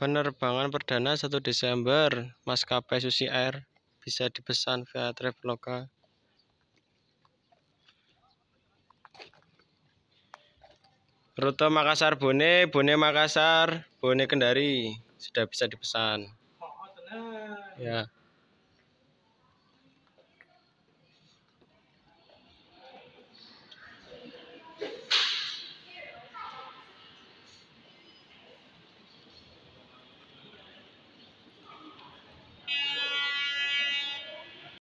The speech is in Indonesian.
Penerbangan perdana 1 Desember maskapai Susi Air bisa dipesan via Traveloka. Rute Makassar Bone, Bone Makassar, Bone Kendari sudah bisa dipesan. Ya.